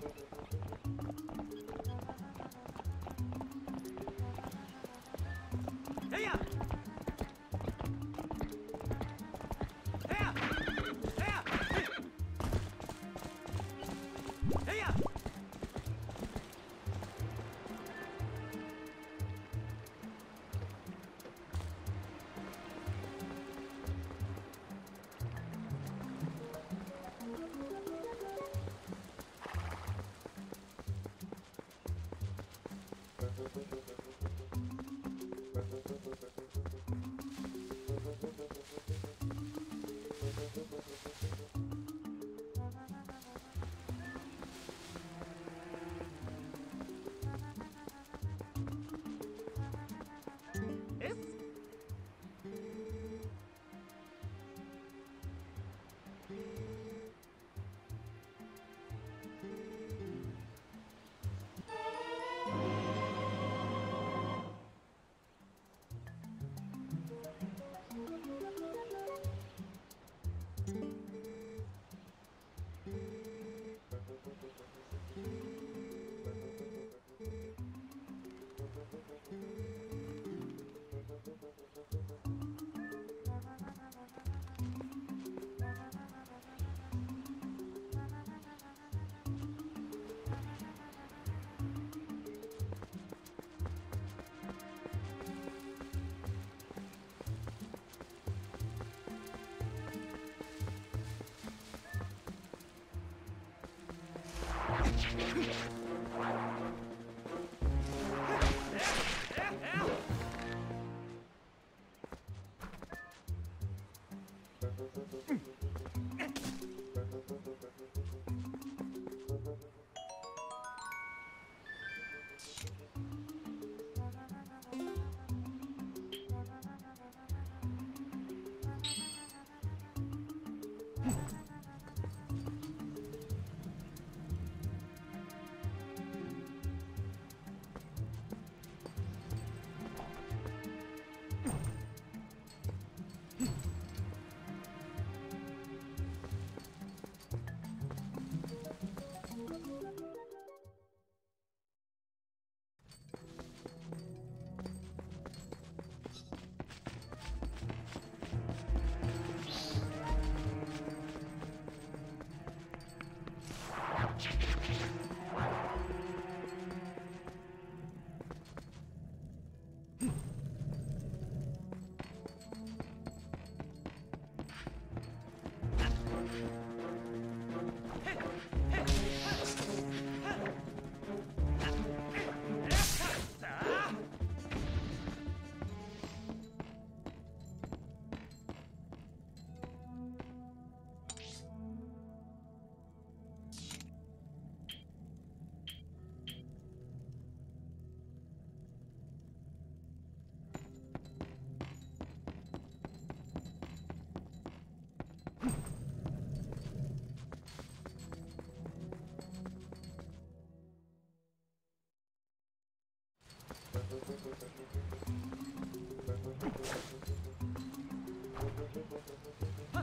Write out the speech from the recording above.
Thank you. Yeah. Ha!